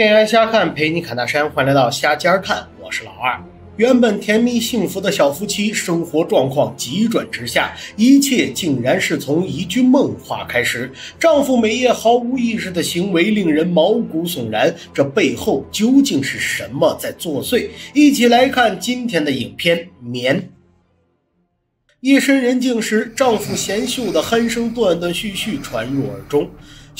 电源瞎看陪你侃大山，欢迎来到瞎尖儿看，我是老二。原本甜蜜幸福的小夫妻，生活状况急转直下，一切竟然是从一句梦话开始。丈夫每夜毫无意识的行为令人毛骨悚然，这背后究竟是什么在作祟？一起来看今天的影片《眠》。夜深人静时，丈夫贤秀的鼾声断断续续传入耳中。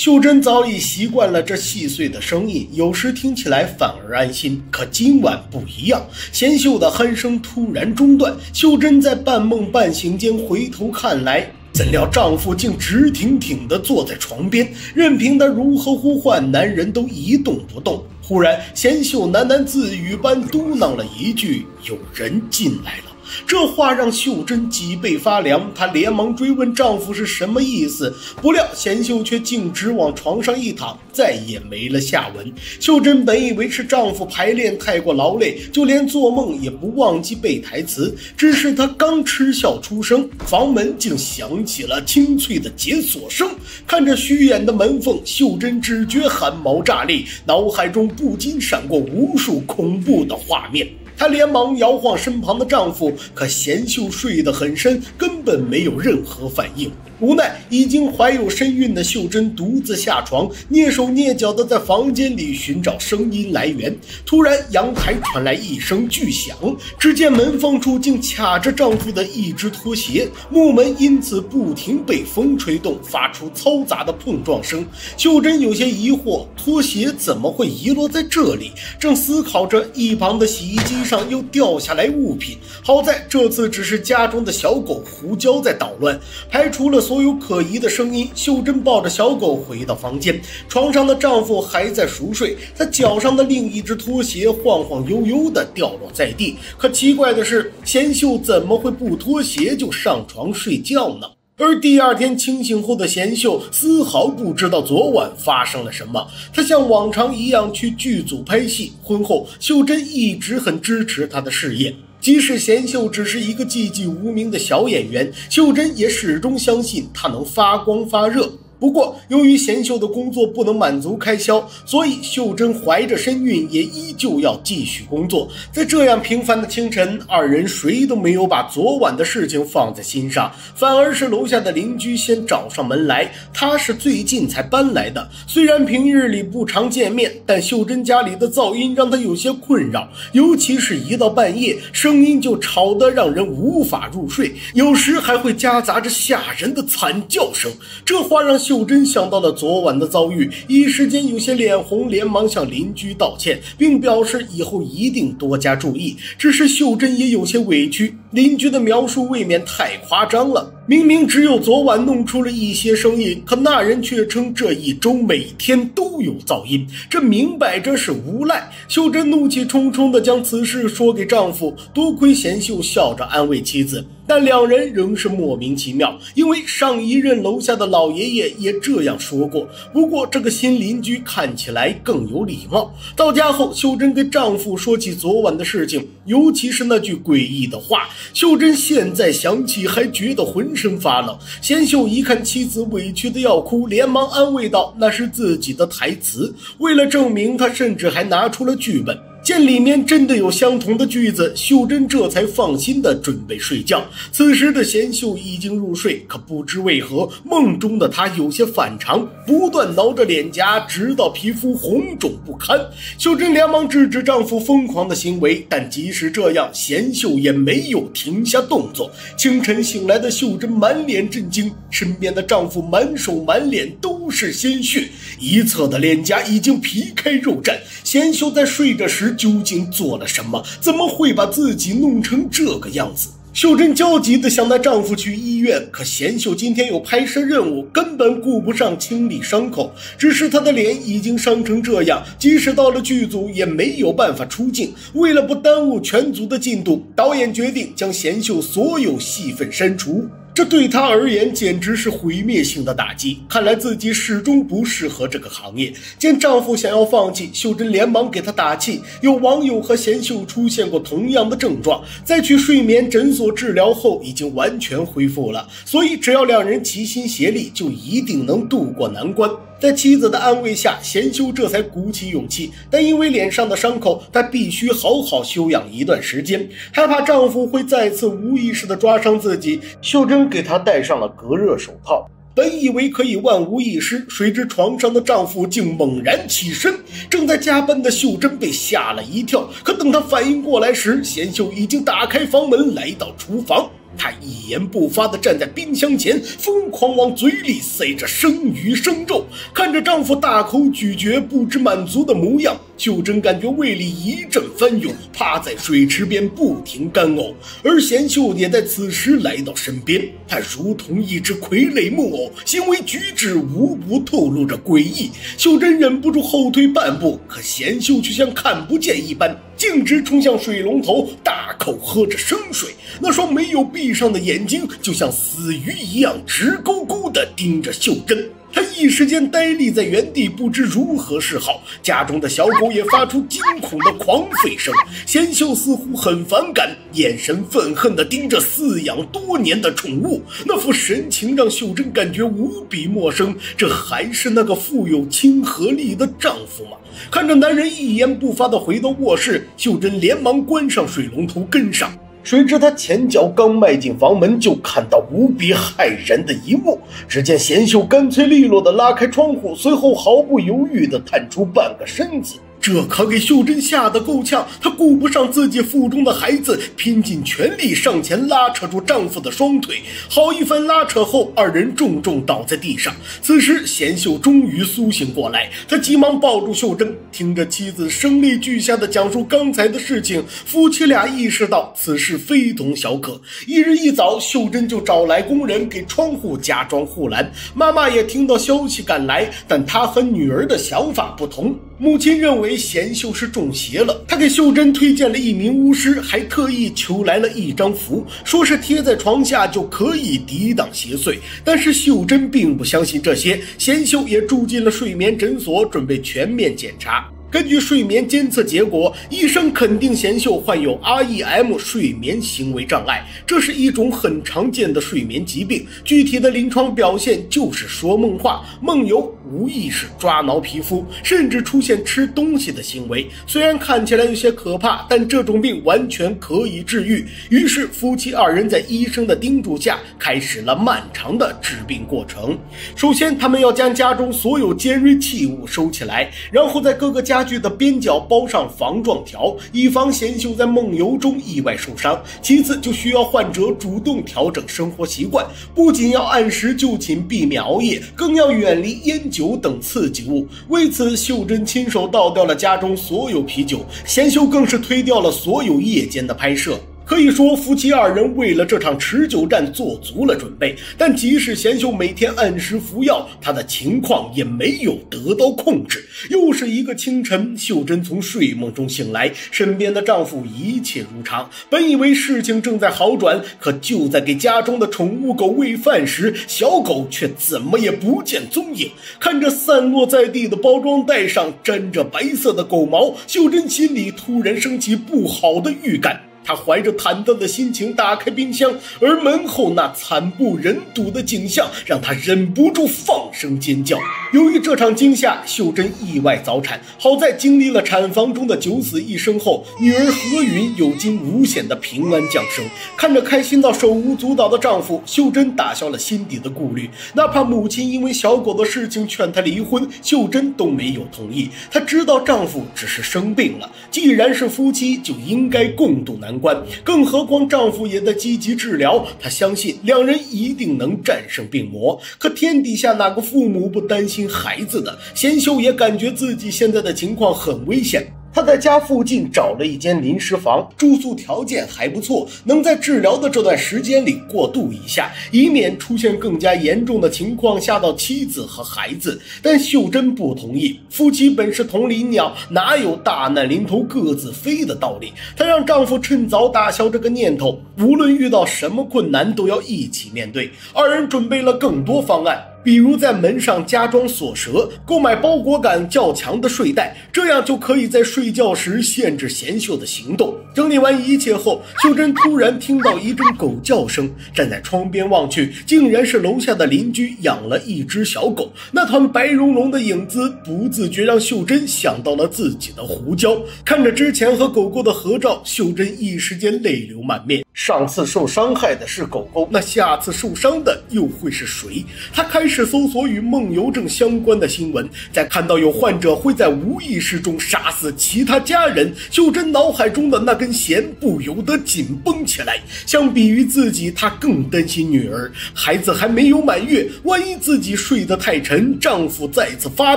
秀珍早已习惯了这细碎的声音，有时听起来反而安心。可今晚不一样，贤秀的鼾声突然中断。秀珍在半梦半醒间回头看来，怎料丈夫竟直挺挺地坐在床边，任凭她如何呼唤，男人都一动不动。忽然，贤秀喃喃自语般嘟囔了一句：“有人进来了。”这话让秀珍脊背发凉，她连忙追问丈夫是什么意思，不料贤秀却径直往床上一躺，再也没了下文。秀珍本以为是丈夫排练太过劳累，就连做梦也不忘记背台词，只是她刚嗤笑出声，房门竟响起了清脆的解锁声。看着虚掩的门缝，秀珍只觉汗毛炸立，脑海中不禁闪过无数恐怖的画面。她连忙摇晃身旁的丈夫，可贤秀睡得很深，根本没有任何反应。无奈，已经怀有身孕的秀珍独自下床，蹑手蹑脚地在房间里寻找声音来源。突然，阳台传来一声巨响，只见门缝处竟卡着丈夫的一只拖鞋，木门因此不停被风吹动，发出嘈杂的碰撞声。秀珍有些疑惑，拖鞋怎么会遗落在这里？正思考着，一旁的洗衣机上又掉下来物品。好在这次只是家中的小狗胡椒在捣乱，排除了。所有可疑的声音，秀珍抱着小狗回到房间，床上的丈夫还在熟睡，她脚上的另一只拖鞋晃晃悠悠地掉落在地。可奇怪的是，贤秀怎么会不脱鞋就上床睡觉呢？而第二天清醒后的贤秀丝毫不知道昨晚发生了什么，她像往常一样去剧组拍戏。婚后，秀珍一直很支持她的事业。即使贤秀只是一个寂寂无名的小演员，秀珍也始终相信他能发光发热。不过，由于贤秀的工作不能满足开销，所以秀珍怀着身孕也依旧要继续工作。在这样平凡的清晨，二人谁都没有把昨晚的事情放在心上，反而是楼下的邻居先找上门来。他是最近才搬来的，虽然平日里不常见面，但秀珍家里的噪音让他有些困扰，尤其是一到半夜，声音就吵得让人无法入睡，有时还会夹杂着吓人的惨叫声。这话让。秀珍想到了昨晚的遭遇，一时间有些脸红，连忙向邻居道歉，并表示以后一定多加注意。只是秀珍也有些委屈，邻居的描述未免太夸张了。明明只有昨晚弄出了一些声音，可那人却称这一周每天都有噪音，这明摆着是无赖。秀珍怒气冲冲地将此事说给丈夫，多亏贤秀笑着安慰妻子，但两人仍是莫名其妙，因为上一任楼下的老爷爷也这样说过。不过这个新邻居看起来更有礼貌。到家后，秀珍跟丈夫说起昨晚的事情，尤其是那句诡异的话，秀珍现在想起还觉得浑身。身发冷，贤秀一看妻子委屈的要哭，连忙安慰道：“那是自己的台词。”为了证明，他甚至还拿出了剧本。见里面真的有相同的句子，秀珍这才放心的准备睡觉。此时的贤秀已经入睡，可不知为何，梦中的她有些反常，不断挠着脸颊，直到皮肤红肿不堪。秀珍连忙制止丈夫疯狂的行为，但即使这样，贤秀也没有停下动作。清晨醒来的秀珍满脸震惊，身边的丈夫满手满脸都是鲜血，一侧的脸颊已经皮开肉绽。贤秀在睡着时。究竟做了什么？怎么会把自己弄成这个样子？秀珍焦急地想带丈夫去医院，可贤秀今天有拍摄任务，根本顾不上清理伤口。只是她的脸已经伤成这样，即使到了剧组也没有办法出镜。为了不耽误全组的进度，导演决定将贤秀所有戏份删除。这对她而言简直是毁灭性的打击。看来自己始终不适合这个行业。见丈夫想要放弃，秀珍连忙给他打气。有网友和贤秀出现过同样的症状，在去睡眠诊所治疗后，已经完全恢复了。所以只要两人齐心协力，就一定能渡过难关。在妻子的安慰下，贤秀这才鼓起勇气。但因为脸上的伤口，她必须好好休养一段时间，害怕丈夫会再次无意识地抓伤自己。秀珍给她戴上了隔热手套。本以为可以万无一失，谁知床上的丈夫竟猛然起身。正在加班的秀珍被吓了一跳，可等她反应过来时，贤秀已经打开房门来到厨房。她一言不发地站在冰箱前，疯狂往嘴里塞着生鱼生肉，看着丈夫大口咀嚼、不知满足的模样。秀珍感觉胃里一阵翻涌，趴在水池边不停干呕，而贤秀也在此时来到身边。他如同一只傀儡木偶，行为举止无不透露着诡异。秀珍忍不住后退半步，可贤秀却像看不见一般，径直冲向水龙头，大口喝着生水。那双没有闭上的眼睛，就像死鱼一样，直勾勾地盯着秀珍。他一时间呆立在原地，不知如何是好。家中的小狗也发出惊恐的狂吠声。贤秀似乎很反感，眼神愤恨地盯着饲养多年的宠物，那副神情让秀珍感觉无比陌生。这还是那个富有亲和力的丈夫吗？看着男人一言不发地回到卧室，秀珍连忙关上水龙头，跟上。谁知他前脚刚迈进房门，就看到无比骇人的一幕。只见贤秀干脆利落地拉开窗户，随后毫不犹豫地探出半个身子。这可给秀珍吓得够呛，她顾不上自己腹中的孩子，拼尽全力上前拉扯住丈夫的双腿。好一番拉扯后，二人重重倒在地上。此时，贤秀终于苏醒过来，他急忙抱住秀珍，听着妻子声泪俱下的讲述刚才的事情，夫妻俩意识到此事非同小可。一日一早，秀珍就找来工人给窗户加装护栏。妈妈也听到消息赶来，但她和女儿的想法不同。母亲认为贤秀是中邪了，他给秀珍推荐了一名巫师，还特意求来了一张符，说是贴在床下就可以抵挡邪祟。但是秀珍并不相信这些，贤秀也住进了睡眠诊所，准备全面检查。根据睡眠监测结果，医生肯定贤秀患有 REM 睡眠行为障碍，这是一种很常见的睡眠疾病。具体的临床表现就是说梦话、梦游、无意识抓挠皮肤，甚至出现吃东西的行为。虽然看起来有些可怕，但这种病完全可以治愈。于是夫妻二人在医生的叮嘱下，开始了漫长的治病过程。首先，他们要将家中所有尖锐器物收起来，然后在各个家。家具的边角包上防撞条，以防贤秀在梦游中意外受伤。其次，就需要患者主动调整生活习惯，不仅要按时就寝，避免熬夜，更要远离烟酒等刺激物。为此，秀珍亲手倒掉了家中所有啤酒，贤秀更是推掉了所有夜间的拍摄。可以说，夫妻二人为了这场持久战做足了准备。但即使贤秀每天按时服药，她的情况也没有得到控制。又是一个清晨，秀珍从睡梦中醒来，身边的丈夫一切如常。本以为事情正在好转，可就在给家中的宠物狗喂饭时，小狗却怎么也不见踪影。看着散落在地的包装袋上沾着白色的狗毛，秀珍心里突然升起不好的预感。他怀着忐忑的心情打开冰箱，而门后那惨不忍睹的景象让他忍不住放声尖叫。由于这场惊吓，秀珍意外早产。好在经历了产房中的九死一生后，女儿何允有惊无险的平安降生。看着开心到手舞足蹈的丈夫，秀珍打消了心底的顾虑。哪怕母亲因为小狗的事情劝她离婚，秀珍都没有同意。她知道丈夫只是生病了，既然是夫妻，就应该共度难。关，更何况丈夫也在积极治疗，她相信两人一定能战胜病魔。可天底下哪个父母不担心孩子的？贤秀也感觉自己现在的情况很危险。他在家附近找了一间临时房，住宿条件还不错，能在治疗的这段时间里过渡一下，以免出现更加严重的情况吓到妻子和孩子。但秀珍不同意，夫妻本是同林鸟，哪有大难临头各自飞的道理？她让丈夫趁早打消这个念头，无论遇到什么困难都要一起面对。二人准备了更多方案。比如在门上加装锁舌，购买包裹感较强的睡袋，这样就可以在睡觉时限制贤秀的行动。整理完一切后，秀珍突然听到一阵狗叫声，站在窗边望去，竟然是楼下的邻居养了一只小狗。那团白茸茸的影子，不自觉让秀珍想到了自己的胡椒。看着之前和狗狗的合照，秀珍一时间泪流满面。上次受伤害的是狗狗，那下次受伤的又会是谁？他开始搜索与梦游症相关的新闻，在看到有患者会在无意识中杀死其他家人，秀珍脑海中的那根弦不由得紧绷起来。相比于自己，她更担心女儿。孩子还没有满月，万一自己睡得太沉，丈夫再次发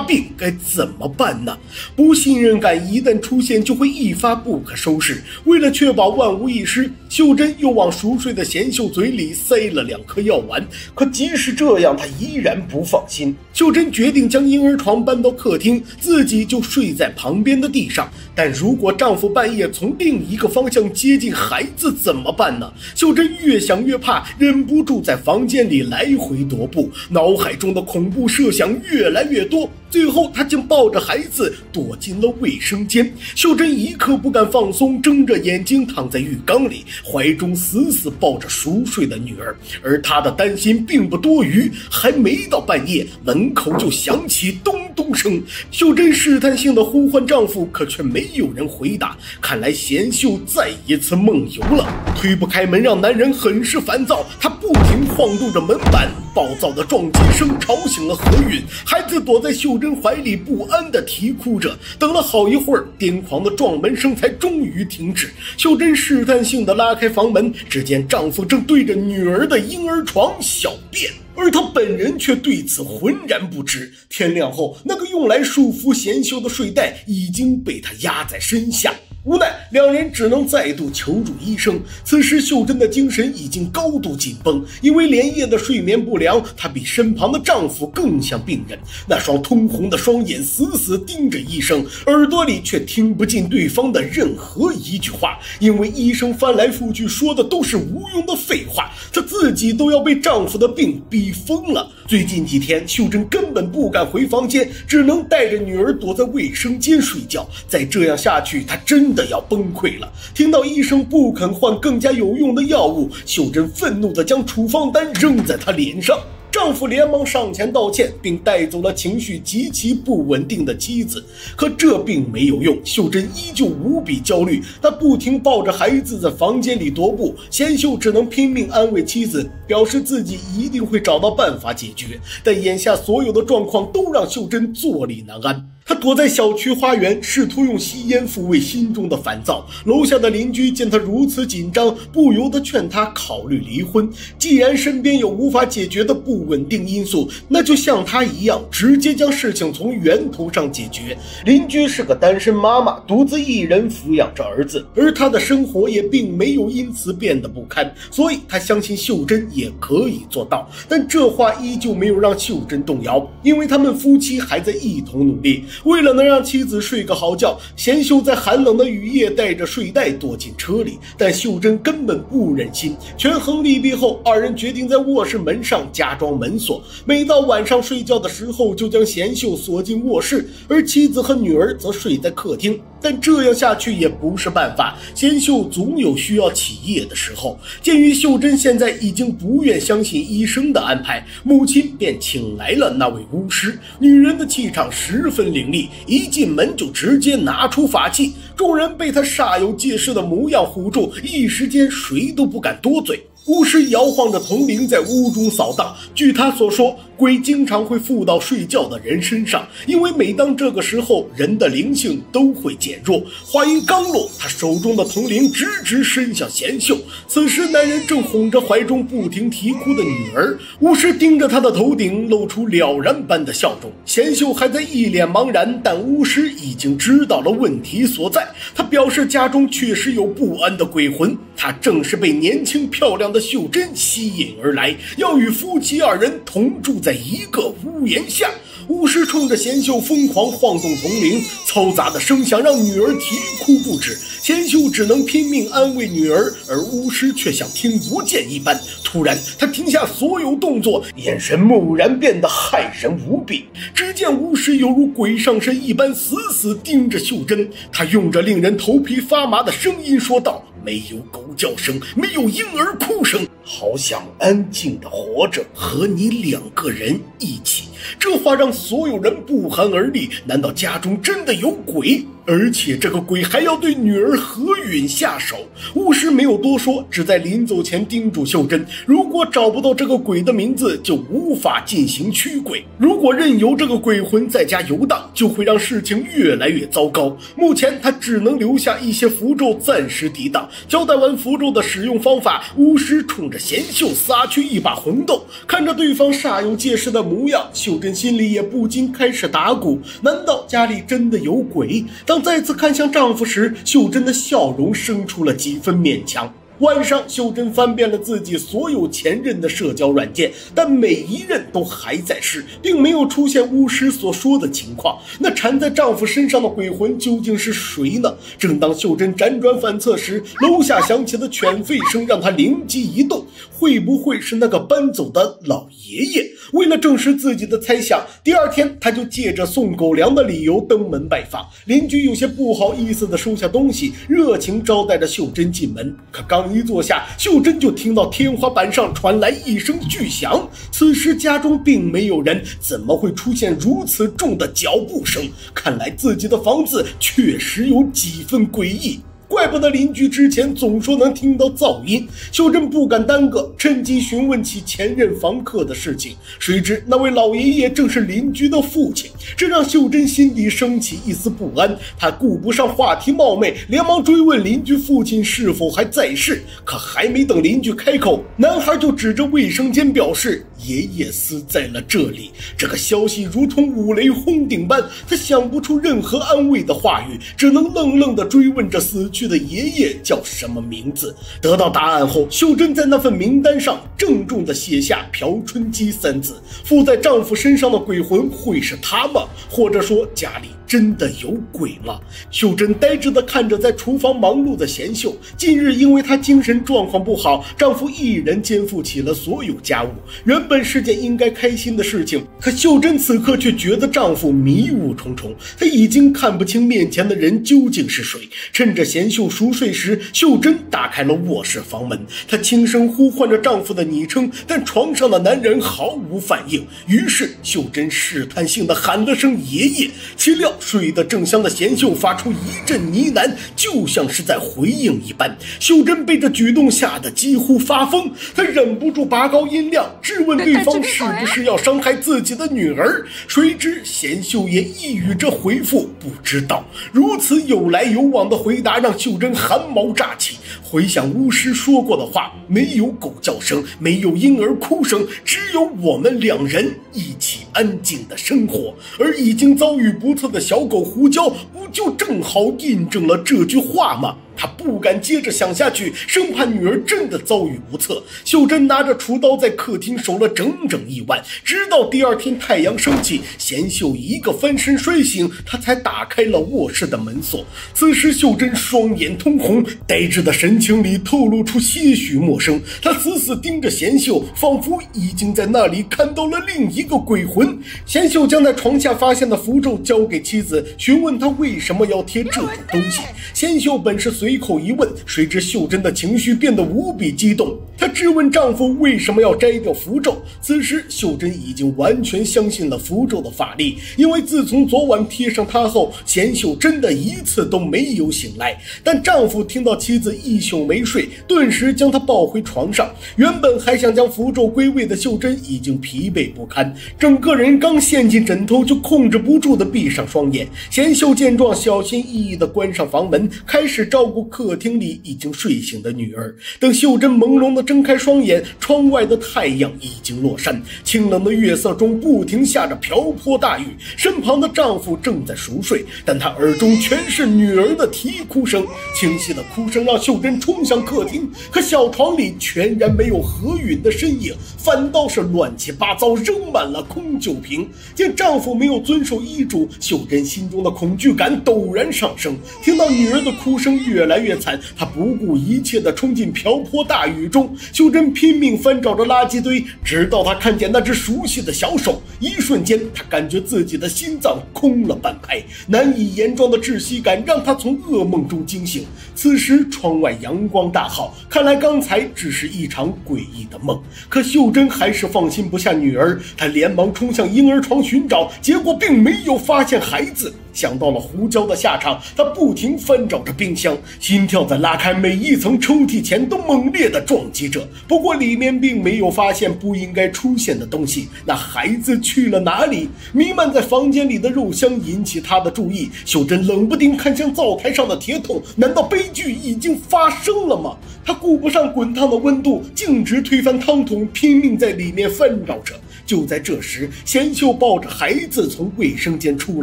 病，该怎么办呢？不信任感一旦出现，就会一发不可收拾。为了确保万无一失，秀珍。又往熟睡的贤秀嘴里塞了两颗药丸，可即使这样，她依然不放心。秀珍决定将婴儿床搬到客厅，自己就睡在旁边的地上。但如果丈夫半夜从另一个方向接近孩子怎么办呢？秀珍越想越怕，忍不住在房间里来回踱步，脑海中的恐怖设想越来越多。最后，她竟抱着孩子躲进了卫生间。秀珍一刻不敢放松，睁着眼睛躺在浴缸里，怀中死死抱着熟睡的女儿。而她的担心并不多余，还没到半夜，门口就响起咚咚声。秀珍试探性的呼唤丈夫，可却没有人回答。看来贤秀再一次梦游了。推不开门，让男人很是烦躁。他不停晃动着门板，暴躁的撞击声吵醒了何允。孩子躲在秀珍。怀里不安地啼哭着，等了好一会儿，癫狂的撞门声才终于停止。秀珍试探性地拉开房门，只见丈夫正对着女儿的婴儿床小便，而她本人却对此浑然不知。天亮后，那个用来束缚贤秀的睡袋已经被她压在身下。无奈，两人只能再度求助医生。此时，秀珍的精神已经高度紧绷，因为连夜的睡眠不良，她比身旁的丈夫更像病人。那双通红的双眼死死盯着医生，耳朵里却听不进对方的任何一句话，因为医生翻来覆去说的都是无用的废话。她自己都要被丈夫的病逼疯了。最近几天，秀珍根本不敢回房间，只能带着女儿躲在卫生间睡觉。再这样下去，她真……的要崩崩溃了！听到医生不肯换更加有用的药物，秀珍愤怒地将处方单扔在他脸上。丈夫连忙上前道歉，并带走了情绪极其不稳定的妻子。可这并没有用，秀珍依旧无比焦虑。她不停抱着孩子在房间里踱步，贤秀只能拼命安慰妻子，表示自己一定会找到办法解决。但眼下所有的状况都让秀珍坐立难安。他躲在小区花园，试图用吸烟抚慰心中的烦躁。楼下的邻居见他如此紧张，不由得劝他考虑离婚。既然身边有无法解决的不稳定因素，那就像他一样，直接将事情从源头上解决。邻居是个单身妈妈，独自一人抚养着儿子，而她的生活也并没有因此变得不堪，所以他相信秀珍也可以做到。但这话依旧没有让秀珍动摇，因为他们夫妻还在一同努力。为了能让妻子睡个好觉，贤秀在寒冷的雨夜带着睡袋躲进车里。但秀珍根本不忍心。权衡利弊后，二人决定在卧室门上加装门锁，每到晚上睡觉的时候，就将贤秀锁进卧室，而妻子和女儿则睡在客厅。但这样下去也不是办法，贤秀总有需要起夜的时候。鉴于秀珍现在已经不愿相信医生的安排，母亲便请来了那位巫师。女人的气场十分凌厉，一进门就直接拿出法器，众人被她煞有介事的模样唬住，一时间谁都不敢多嘴。巫师摇晃着铜铃在屋中扫荡。据他所说，鬼经常会附到睡觉的人身上，因为每当这个时候，人的灵性都会减弱。话音刚落，他手中的铜铃直直伸向贤秀。此时，男人正哄着怀中不停啼哭的女儿。巫师盯着他的头顶，露出了然般的笑容。贤秀还在一脸茫然，但巫师已经知道了问题所在。他表示，家中确实有不安的鬼魂，他正是被年轻漂亮。的秀珍吸引而来，要与夫妻二人同住在一个屋檐下。巫师冲着贤秀疯狂晃动铜铃，嘈杂的声响让女儿啼哭不止。贤秀只能拼命安慰女儿，而巫师却像听不见一般。突然，他停下所有动作，眼神蓦然变得骇人无比。只见巫师犹如鬼上身一般，死死盯着秀珍。他用着令人头皮发麻的声音说道。没有狗叫声，没有婴儿哭声，好想安静的活着，和你两个人一起。这话让所有人不寒而栗。难道家中真的有鬼？而且这个鬼还要对女儿何允下手？巫师没有多说，只在临走前叮嘱秀珍：如果找不到这个鬼的名字，就无法进行驱鬼。如果任由这个鬼魂在家游荡，就会让事情越来越糟糕。目前他只能留下一些符咒暂时抵挡。交代完符咒的使用方法，巫师冲着贤秀撒去一把红豆，看着对方煞有介事的模样，秀珍心里也不禁开始打鼓：难道家里真的有鬼？当再次看向丈夫时，秀珍的笑容生出了几分勉强。晚上，秀珍翻遍了自己所有前任的社交软件，但每一任都还在世，并没有出现巫师所说的情况。那缠在丈夫身上的鬼魂究竟是谁呢？正当秀珍辗转反侧时，楼下响起的犬吠声让她灵机一动：会不会是那个搬走的老爷爷？为了证实自己的猜想，第二天她就借着送狗粮的理由登门拜访。邻居有些不好意思地收下东西，热情招待着秀珍进门。可刚一一坐下，秀珍就听到天花板上传来一声巨响。此时家中并没有人，怎么会出现如此重的脚步声？看来自己的房子确实有几分诡异。怪不得邻居之前总说能听到噪音。秀珍不敢耽搁，趁机询问起前任房客的事情。谁知那位老爷爷正是邻居的父亲，这让秀珍心底升起一丝不安。她顾不上话题冒昧，连忙追问邻居父亲是否还在世。可还没等邻居开口，男孩就指着卫生间表示爷爷死在了这里。这个消息如同五雷轰顶般，他想不出任何安慰的话语，只能愣愣地追问着死。去的爷爷叫什么名字？得到答案后，秀珍在那份名单上郑重地写下“朴春姬”三字。附在丈夫身上的鬼魂会是她吗？或者说家里？真的有鬼了！秀珍呆滞地看着在厨房忙碌的贤秀。近日，因为她精神状况不好，丈夫一人肩负起了所有家务。原本是件应该开心的事情，可秀珍此刻却觉得丈夫迷雾重重。她已经看不清面前的人究竟是谁。趁着贤秀熟睡时，秀珍打开了卧室房门。她轻声呼唤着丈夫的昵称，但床上的男人毫无反应。于是，秀珍试探性的喊了声“爷爷”，岂料。睡得正香的贤秀发出一阵呢喃，就像是在回应一般。秀珍被这举动吓得几乎发疯，她忍不住拔高音量质问对方是不是要伤害自己的女儿。谁知贤秀也一语这回复不知道。如此有来有往的回答让秀珍汗毛乍起。回想巫师说过的话，没有狗叫声，没有婴儿哭声，只有我们两人一起安静的生活。而已经遭遇不测的小狗胡椒，不就正好印证了这句话吗？他不敢接着想下去，生怕女儿真的遭遇不测。秀珍拿着厨刀在客厅守了整整一晚，直到第二天太阳升起，贤秀一个翻身摔醒，他才打开了卧室的门锁。此时，秀珍双眼通红，呆滞的神情里透露出些许陌生。她死死盯着贤秀，仿佛已经在那里看到了另一个鬼魂。贤秀将在床下发现的符咒交给妻子，询问他为什么要贴这种东西。贤秀本是随。随口一问，谁知秀珍的情绪变得无比激动。她质问丈夫为什么要摘掉符咒。此时，秀珍已经完全相信了符咒的法力，因为自从昨晚贴上它后，贤秀真的一次都没有醒来。但丈夫听到妻子一宿没睡，顿时将她抱回床上。原本还想将符咒归位的秀珍已经疲惫不堪，整个人刚陷进枕头就控制不住的闭上双眼。贤秀见状，小心翼翼地关上房门，开始照顾。顾客厅里已经睡醒的女儿。等秀珍朦胧地睁开双眼，窗外的太阳已经落山，清冷的月色中不停下着瓢泼大雨。身旁的丈夫正在熟睡，但他耳中全是女儿的啼哭声。清晰的哭声让秀珍冲向客厅，可小床里全然没有何允的身影，反倒是乱七八糟扔满了空酒瓶。见丈夫没有遵守医嘱，秀珍心中的恐惧感陡然上升。听到女儿的哭声越越来越惨，她不顾一切地冲进瓢泼大雨中。秀珍拼命翻找着垃圾堆，直到她看见那只熟悉的小手，一瞬间，她感觉自己的心脏空了半拍，难以言状的窒息感让她从噩梦中惊醒。此时窗外阳光大好，看来刚才只是一场诡异的梦。可秀珍还是放心不下女儿，她连忙冲向婴儿床寻找，结果并没有发现孩子。想到了胡椒的下场，她不停翻找着冰箱，心跳在拉开每一层抽屉前都猛烈地撞击着。不过里面并没有发现不应该出现的东西，那孩子去了哪里？弥漫在房间里的肉香引起他的注意，秀珍冷不丁看向灶台上的铁桶，难道悲剧已经发生了吗？他顾不上滚烫的温度，径直推翻汤桶，拼命在里面翻找着。就在这时，贤秀抱着孩子从卫生间出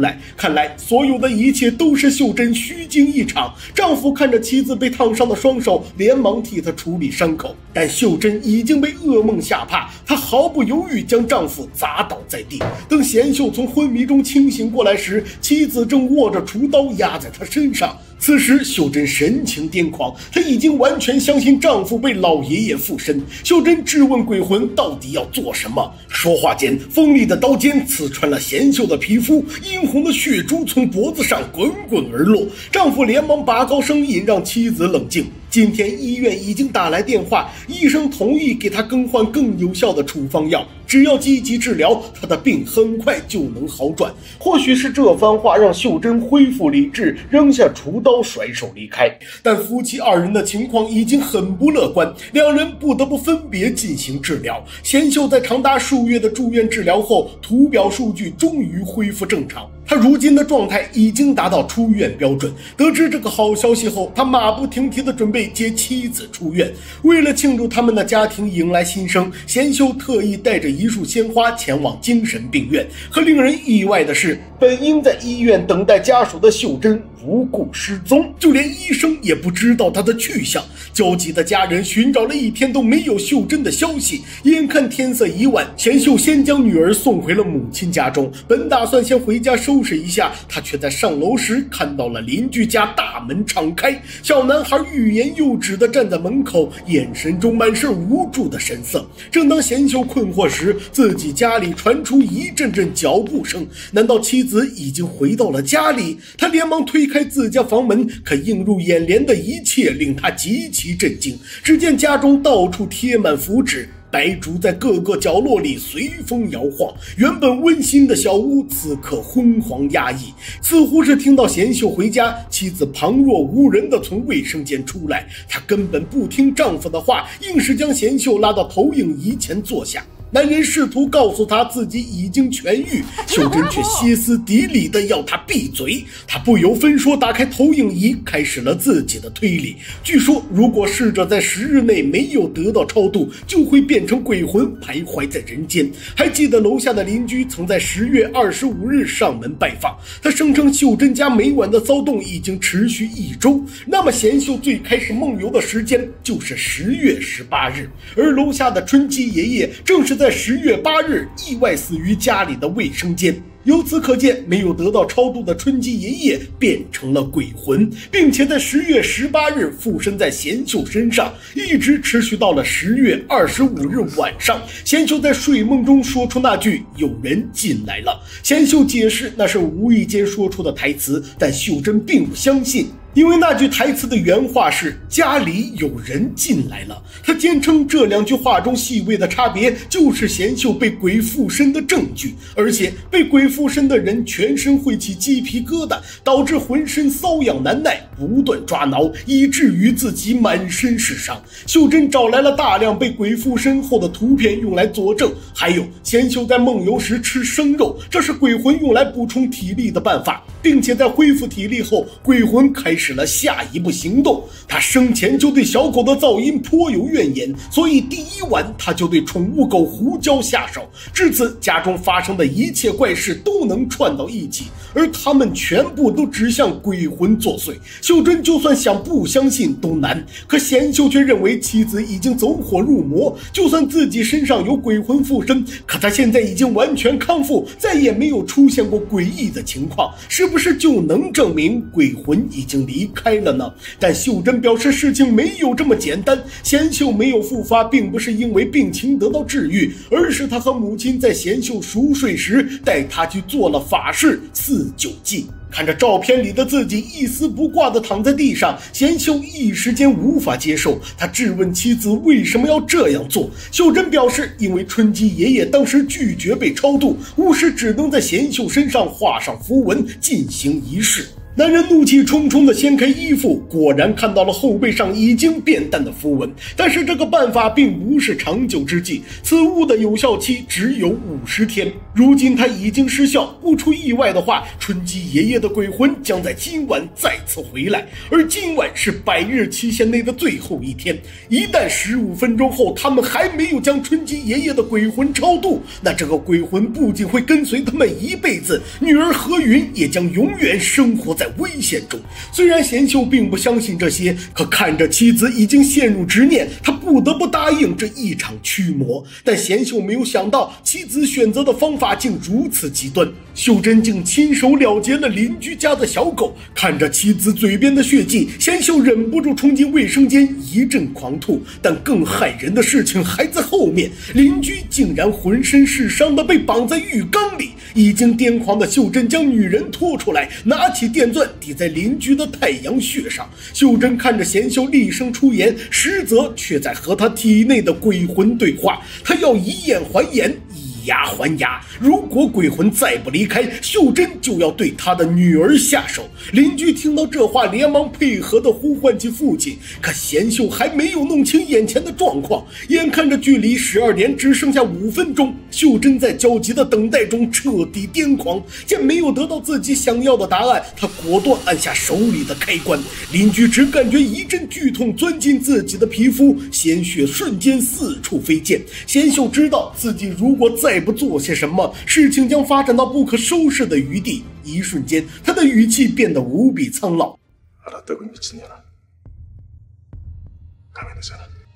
来，看来所有的一切都是秀珍虚惊一场。丈夫看着妻子被烫伤的双手，连忙替她处理伤口，但秀珍已经被噩梦吓怕，她毫不犹豫将丈夫砸倒在地。等贤秀从昏迷中清醒过来时，妻子正握着厨刀压在她身上。此时，秀珍神情癫狂，她已经完全相信丈夫被老爷爷附身。秀珍质问鬼魂到底要做什么。说话间，锋利的刀尖刺穿了贤秀的皮肤，殷红的血珠从脖子上滚滚而落。丈夫连忙拔高声音让妻子冷静。今天医院已经打来电话，医生同意给她更换更有效的处方药，只要积极治疗，他的病很快就能好转。或许是这番话让秀珍恢复理智，扔下厨刀甩手离开。但夫妻二人的情况已经很不乐观，两人不得不分别进行治疗。贤秀在长达数月的住院治疗后，图表数据终于恢复正常。他如今的状态已经达到出院标准。得知这个好消息后，他马不停蹄地准备接妻子出院。为了庆祝他们的家庭迎来新生，贤秀特意带着一一束鲜花前往精神病院。可令人意外的是，本应在医院等待家属的秀珍无故失踪，就连医生也不知道她的去向。焦急的家人寻找了一天都没有秀珍的消息。眼看天色已晚，贤秀先将女儿送回了母亲家中，本打算先回家收。拾一下，他却在上楼时看到了邻居家大门敞开，小男孩欲言又止地站在门口，眼神中满是无助的神色。正当贤秀困惑时，自己家里传出一阵阵脚步声，难道妻子已经回到了家里？他连忙推开开自家房门，可映入眼帘的一切令他极其震惊。只见家中到处贴满符纸。白烛在各个角落里随风摇晃，原本温馨的小屋此刻昏黄压抑，似乎是听到贤秀回家，妻子旁若无人的从卫生间出来，她根本不听丈夫的话，硬是将贤秀拉到投影仪前坐下。男人试图告诉她自己已经痊愈，秀珍却歇斯底里的要他闭嘴。他不由分说打开投影仪，开始了自己的推理。据说，如果逝者在十日内没有得到超度，就会变成鬼魂徘徊在人间。还记得楼下的邻居曾在十月二十五日上门拜访，他声称秀珍家每晚的骚动已经持续一周。那么，贤秀最开始梦游的时间就是十月十八日，而楼下的春姬爷爷正是在。在十月八日意外死于家里的卫生间，由此可见，没有得到超度的春姬爷爷变成了鬼魂，并且在十月十八日附身在贤秀身上，一直持续到了十月二十五日晚上。贤秀在睡梦中说出那句“有人进来了”，贤秀解释那是无意间说出的台词，但秀珍并不相信。因为那句台词的原话是“家里有人进来了”，他坚称这两句话中细微的差别就是贤秀被鬼附身的证据，而且被鬼附身的人全身会起鸡皮疙瘩，导致浑身瘙痒难耐，不断抓挠，以至于自己满身是伤。秀珍找来了大量被鬼附身后的图片用来佐证，还有贤秀在梦游时吃生肉，这是鬼魂用来补充体力的办法，并且在恢复体力后，鬼魂开始。了下一步行动。他生前就对小狗的噪音颇有怨言，所以第一晚他就对宠物狗胡椒下手。至此，家中发生的一切怪事都能串到一起，而他们全部都指向鬼魂作祟。秀珍就算想不相信都难，可贤秀却认为妻子已经走火入魔。就算自己身上有鬼魂附身，可他现在已经完全康复，再也没有出现过诡异的情况，是不是就能证明鬼魂已经离离开了呢？但秀珍。表示事情没有这么简单，贤秀没有复发，并不是因为病情得到治愈，而是他和母亲在贤秀熟睡时带他去做了法事四九祭。看着照片里的自己一丝不挂地躺在地上，贤秀一时间无法接受，他质问妻子为什么要这样做。秀珍表示，因为春姬爷爷当时拒绝被超度，巫师只能在贤秀身上画上符文进行仪式。男人怒气冲冲地掀开衣服，果然看到了后背上已经变淡的符文。但是这个办法并不是长久之计，此物的有效期只有五十天。如今它已经失效，不出意外的话，春姬爷爷的鬼魂将在今晚再次回来。而今晚是百日期限内的最后一天，一旦十五分钟后他们还没有将春姬爷爷的鬼魂超度，那这个鬼魂不仅会跟随他们一辈子，女儿何云也将永远生活在。在危险中，虽然贤秀并不相信这些，可看着妻子已经陷入执念，他不得不答应这一场驱魔。但贤秀没有想到，妻子选择的方法竟如此极端。秀珍竟亲手了结了邻居家的小狗，看着妻子嘴边的血迹，贤秀忍不住冲进卫生间一阵狂吐。但更骇人的事情还在后面，邻居竟然浑身是伤的被绑在浴缸里。已经癫狂的秀珍将女人拖出来，拿起电。钻抵在邻居的太阳穴上，秀珍看着贤秀厉声出言，实则却在和他体内的鬼魂对话。他要以眼还眼。牙还牙，如果鬼魂再不离开，秀珍就要对他的女儿下手。邻居听到这话，连忙配合的呼唤起父亲。可贤秀还没有弄清眼前的状况，眼看着距离十二点只剩下五分钟，秀珍在焦急的等待中彻底癫狂。见没有得到自己想要的答案，他果断按下手里的开关。邻居只感觉一阵剧痛钻进自己的皮肤，鲜血瞬间四处飞溅。贤秀知道自己如果再再不做些什么，事情将发展到不可收拾的余地。一瞬间，他的语气变得无比苍老。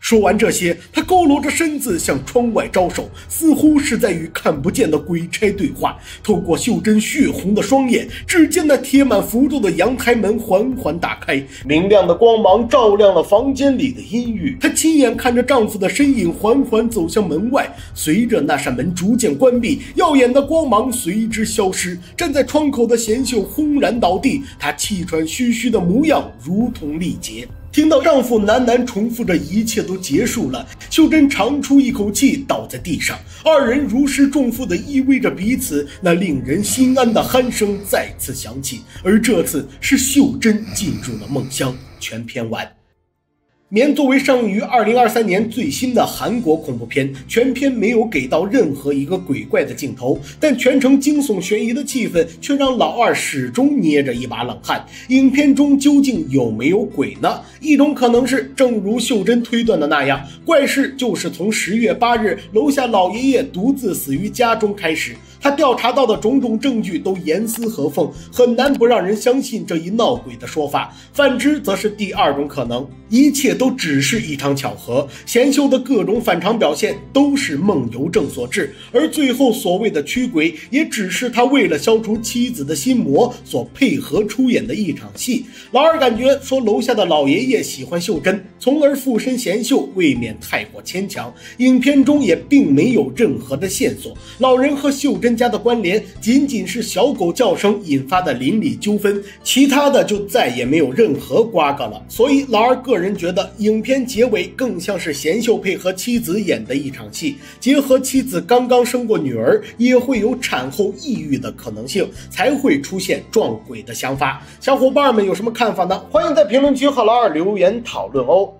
说完这些，他佝偻着身子向窗外招手，似乎是在与看不见的鬼差对话。透过秀珍血红的双眼，只见那贴满符咒的阳台门缓缓打开，明亮的光芒照亮了房间里的阴郁。她亲眼看着丈夫的身影缓缓走向门外，随着那扇门逐渐关闭，耀眼的光芒随之消失。站在窗口的贤秀轰然倒地，她气喘吁吁的模样如同力竭。听到丈夫喃喃重复着“一切都结束了”，秀珍长出一口气，倒在地上。二人如释重负地依偎着彼此，那令人心安的鼾声再次响起，而这次是秀珍进入了梦乡。全篇完。棉作为上映于二零二三年最新的韩国恐怖片，全片没有给到任何一个鬼怪的镜头，但全程惊悚悬疑的气氛却让老二始终捏着一把冷汗。影片中究竟有没有鬼呢？一种可能是，正如秀珍推断的那样，怪事就是从十月八日楼下老爷爷独自死于家中开始。他调查到的种种证据都严丝合缝，很难不让人相信这一闹鬼的说法。反之，则是第二种可能，一切都只是一场巧合。贤秀的各种反常表现都是梦游症所致，而最后所谓的驱鬼，也只是他为了消除妻子的心魔所配合出演的一场戏。老二感觉说楼下的老爷爷喜欢秀珍，从而附身贤秀，未免太过牵强。影片中也并没有任何的线索，老人和秀珍。家的关联仅仅是小狗叫声引发的邻里纠纷，其他的就再也没有任何瓜葛了。所以老二个人觉得，影片结尾更像是贤秀配合妻子演的一场戏，结合妻子刚刚生过女儿，也会有产后抑郁的可能性，才会出现撞鬼的想法。小伙伴们有什么看法呢？欢迎在评论区和老二留言讨论哦。